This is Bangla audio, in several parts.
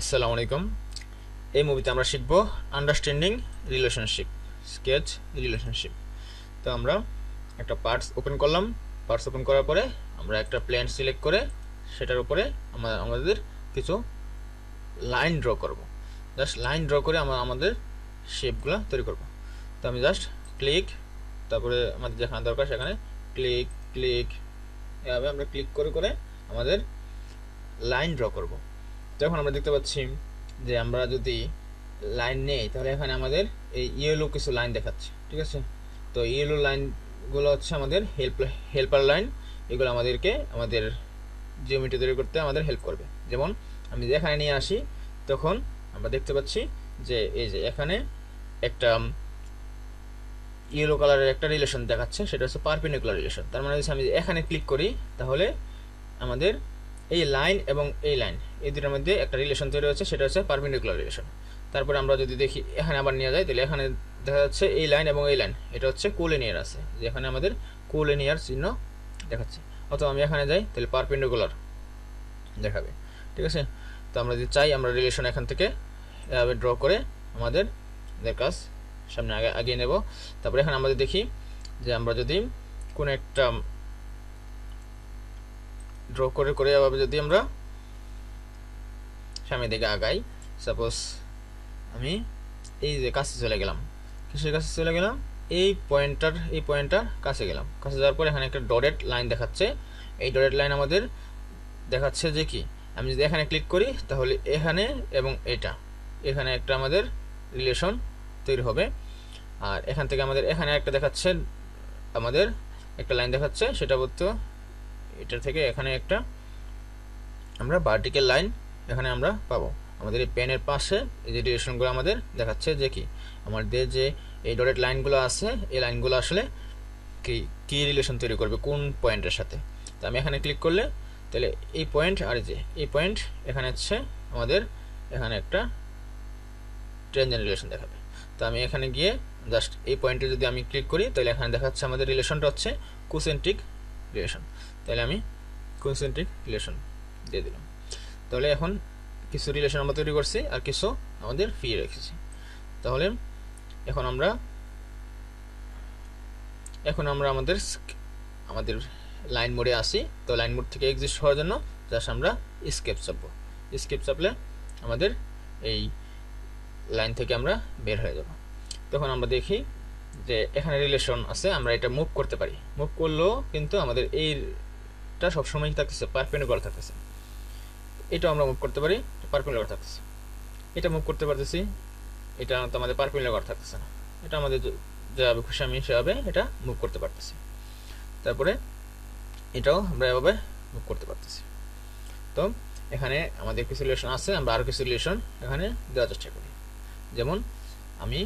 আসসালামু আলাইকুম। এই মুভিতে আমরা শিখব আন্ডারস্ট্যান্ডিং রিলেশনশিপ স্কেচ রিলেশনশিপ তো আমরা একটা পার্টস ওপেন করলাম। পার্টস ওপেন করার পরে আমরা একটা প্ল্যান সিলেক্ট করে সেটার উপরে আমরা, আমাদের কিছু লাইন ড্র করব। জাস্ট লাইন ড্র করে আমরা আমাদের শেপগুলো তৈরি করব। তো আমি জাস্ট ক্লিক তারপরে আমাদের যেখানে দরকার সেখানে ক্লিক ক্লিক এভাবে আমরা ক্লিক করে করে আমাদের লাইন ড্র করব। যখন আমরা দেখতে পাচ্ছি যে আমরা যদি লাইন নেই, তাহলে এখানে আমাদের এই ইয়েলো কিছু লাইন দেখাচ্ছে, ঠিক আছে? তো ইয়েলো লাইনগুলো হচ্ছে আমাদের হেল্প হেল্পার লাইন এগুলো আমাদেরকে আমাদের জিওমেট্রি তৈরি করতে আমাদের হেল্প করবে। যেমন আমি এখানে নিয়ে আসি, তখন আমরা দেখতে পাচ্ছি যে এই যে এখানে একটা ইয়েলো কালারের একটা রিলেশন দেখাচ্ছে, সেটা হচ্ছে পারপেন্ডিকুলার রিলেশন তার মানে হচ্ছে আমি এখানে ক্লিক করি, তাহলে আমাদের এই লাইন এবং এই লাইন, এই দুটোর মধ্যে একটা রিলেশন তৈরি হচ্ছে, সেটা হচ্ছে পারপেন্ডিকুলার রিলেশন তারপরে আমরা যদি দেখি এখানে আবার নিয়ে যাই, তাহলে এখানে দেখা যাচ্ছে এই লাইন এবং এই লাইন, এটা হচ্ছে কোলেনিয়ার আছে। যেখানে আমাদের কোলেনিয়ার চিহ্ন দেখাচ্ছে। অথবা আমি এখানে যাই, তাহলে পারপেন্ডিকুলার দেখাবে। ঠিক আছে? তো আমরা যদি চাই, আমরা রিলেশন এখান থেকে এভাবে ড্র করে আমাদের কাজ সামনে আগে আগিয়ে নেব। তারপরে এখানে আমাদের দেখি যে আমরা যদি কোনো একটা ড্র করে করে আবার যদি আমরা সামনের দিকে আগাই সাপোজ আমি এই যে কাছে চলে গেলাম। কিসের কাছে চলে গেলাম? এই পয়েন্টটার এই পয়েন্টটার কাছে গেলাম। কাছে যাওয়ার পর এখানে একটা ডটেড লাইন দেখাচ্ছে। এই ডটেড লাইন আমাদের দেখাচ্ছে যে কি? আমি যদি এখানে ক্লিক করি, তাহলে এখানে এবং এটা। এখানে একটা আমাদের রিলেশন তৈরি হবে। আর এখান থেকে আমাদের এখানে একটা দেখাচ্ছে, আমাদের একটা লাইন দেখাচ্ছে, সেটা বলতে এটা থেকে এখানে একটা আমরা ভার্টিক্যাল লাইন এখানে আমরা পাবো। আমাদের এই পেনের পাশে এই যে ডিরেকশনগুলো আমাদের দেখাচ্ছে যে কি? আমাদের যে এই ডটেড লাইনগুলো আছে, এই লাইনগুলো আসলে কি, কী রিলেশন তৈরি করবে কোন পয়েন্টের সাথে? তো আমি এখানে ক্লিক করলে তাহলে এই পয়েন্ট আর যে, এই পয়েন্ট এখানে হচ্ছে আমাদের এখানে একটা ট্রেনজেন রিলেশন দেখাবে। তো আমি এখানে গিয়ে জাস্ট এই পয়েন্টে যদি আমি ক্লিক করি তাহলে এখানে দেখাচ্ছে আমাদের রিলেশনটা হচ্ছে কুসেন্ট্রিক রিলেশন তাহলে আমি কনসেন্ট্রিক রিলেশন দিয়ে দিলাম। তাহলে এখন কিছু রিলেশন আমরা তৈরি করছি আর কিছু আমাদের ফি রেখেছি। তাহলে এখন আমরা এখন আমরা আমাদের আমাদের লাইন মোডে আসি। তো লাইন মোড থেকে এক্সিস্ট হওয়ার জন্য জাস্ট আমরা স্কেপ চাপবো। স্কেপ চাপলে আমাদের এই লাইন থেকে আমরা বের হয়ে যাব। তখন আমরা দেখি যে এখানে রিলেশন আছে, আমরা এটা মুভ করতে পারি। মুভ করলেও কিন্তু আমাদের এইটা সবসময় থাকতেছে পারপেন্ডিকুলার থাকতেছে। এটাও আমরা মুভ করতে পারি পারপেন্ডিকুলার থাকতেছে। এটা মুভ করতে পারতেছি, এটা তো আমাদের পারপেন্ডিকুলার থাকতেছে না। এটা আমাদের যেভাবে খুশি আমি সেভাবে এটা মুভ করতে পারতেছি। তারপরে এটাও আমরা এভাবে মুভ করতে পারতেছি। তো এখানে আমাদের কিছু রিলেশন আছে, আমরা আরও কিছু রিলেশন এখানে দেওয়ার চেষ্টা করি। যেমন আমি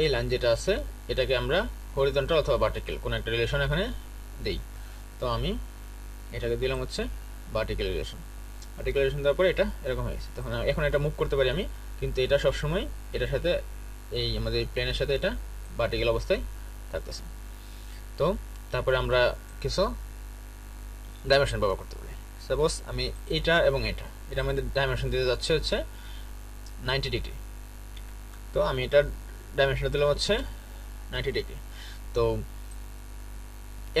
এই লাইন যেটা আছে, এটাকে আমরা হরিজন্টাল অথবা ভার্টিক্যাল কোনো একটা রিলেশন এখানে দেই। তো আমি এটাকে দিলাম হচ্ছে ভার্টিক্যাল রিলেশন ভার্টিক্যাল রিলেশন দেওয়ার পরে এটা এরকম হয়েছে তখন এখন এটা মুভ করতে পারি আমি, কিন্তু এটা সবসময় এটার সাথে এই আমাদের প্লেনের সাথে এটা ভার্টিক্যাল অবস্থায় থাকতেছে। তো তারপরে আমরা কিছু ডাইমেনশন ব্যবহার করতে পারি। সাপোজ আমি এটা এবং এটা এটা আমাদের ডাইমেনশন দিতে যাচ্ছে হচ্ছে নাইনটি ডিগ্রি তো আমি এটার ডাইমেনশন দিলাম হচ্ছে নাইনটি ডিগ্রি তো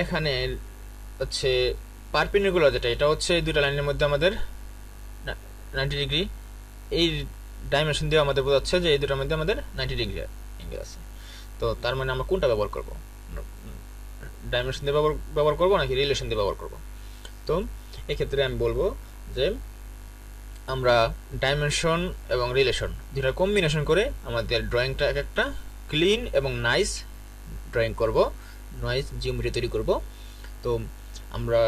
এখানে হচ্ছে পারপেন্ডিকুলার যেটা, এটা হচ্ছে দুটা লাইনের মধ্যে আমাদের নাইনটি ডিগ্রি এই ডাইমেনশন দিয়ে আমাদের বোঝাচ্ছে যে এই দুটার মধ্যে আমাদের নাইনটি ডিগ্রি অ্যাঙ্গেল আছে। তো তার মানে আমরা কোনটা ব্যবহার করব? ডাইমেনশন দিয়ে ব্যবহার ব্যবহার করব নাকি রিলেশন দিয়ে ব্যবহার করব? তো এক্ষেত্রে আমি বলব যে আমরা ডাইমেনশন এবং রিলেশন দুটা কম্বিনেশন করে আমাদের ড্রয়িংটা এক একটা ক্লিন এবং নাইস ড্রয়িং করব নাইস জিওমেট্রি তৈরি করব। তো আমরা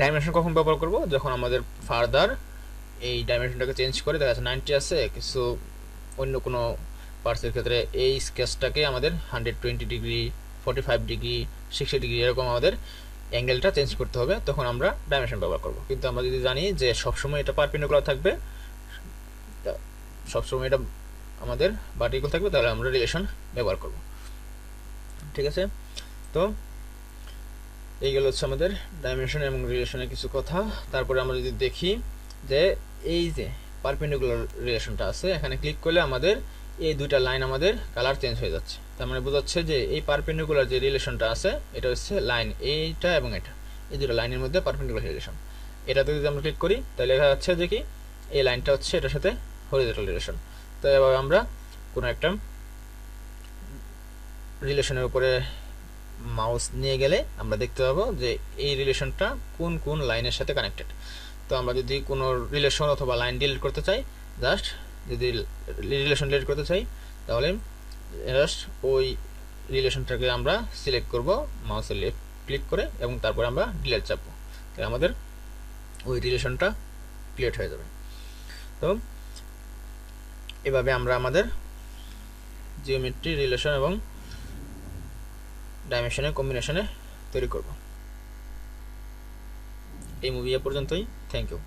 ডাইমেনশন কখন ব্যবহার করব? যখন আমাদের ফার্দার এই ডাইমেনশনটাকে চেঞ্জ করে, দেখা যাচ্ছে নাইনটি আছে, কিছু অন্য কোনো পার্টসের ক্ষেত্রে এই স্কেচটাকে আমাদের hundred twenty degree forty five degree sixty degree এরকম আমাদের অ্যাঙ্গেলটা চেঞ্জ করতে হবে, তখন আমরা ডাইমেনশন ব্যবহার করব। কিন্তু আমরা যদি জানি যে সবসময় এটা পারপেন্ডিকুলার থাকবে সবসময় এটা আমাদের ভার্টিক্যাল থাকবে, তাহলে আমরা রিলেশন ব্যবহার করব। ঠিক আছে? তো এইগুলো হচ্ছে আমাদের ডাইমেনশন এবং রিলেশনের কিছু কথা। তারপরে আমরা যদি দেখি যে এই যে পারপেন্ডিকুলার রিলেশনটা আছে, এখানে ক্লিক করলে আমাদের এই দুইটা লাইন আমাদের কালার চেঞ্জ হয়ে যাচ্ছে। তার মানে বোঝাচ্ছে যে এই পারপেন্ডিকুলার যে রিলেশনটা আছে, এটা হচ্ছে লাইন এইটা এবং এটা। এই দুটো লাইনের মধ্যে পারপেন্ডিকুলার রিলেশন এটাতে যদি আমরা ক্লিক করি, তাহলে দেখা যাচ্ছে যে কি, এই লাইনটা হচ্ছে এটার সাথে হরিজেন্টাল রিলেশন তো এভাবে আমরা কোনো একটা রিলেশনের উপরে মাউস নিয়ে গেলে আমরা দেখতে পাবো যে এই রিলেশনটা কোন কোন লাইনের সাথে কানেক্টেড তো আমরা যদি কোনো রিলেশন অথবা লাইন ডিলিট করতে চাই জাস্ট যদি রিলেশন ডিলিট করতে চাই, তাহলে জাস্ট ওই রিলেশনটাকে আমরা সিলেক্ট করব মাউসের লেফট ক্লিক করে এবং তারপরে আমরা ডিলেট চাপবো। তাই আমাদের ওই রিলেশনটা ক্লিয়ার হয়ে যাবে। তো এভাবে আমরা আমাদের জিওমেট্রি রিলেশন এবং ডাইমেনশনের কম্বিনেশনে তৈরি করব। এই মুভি এ পর্যন্তই। Thank you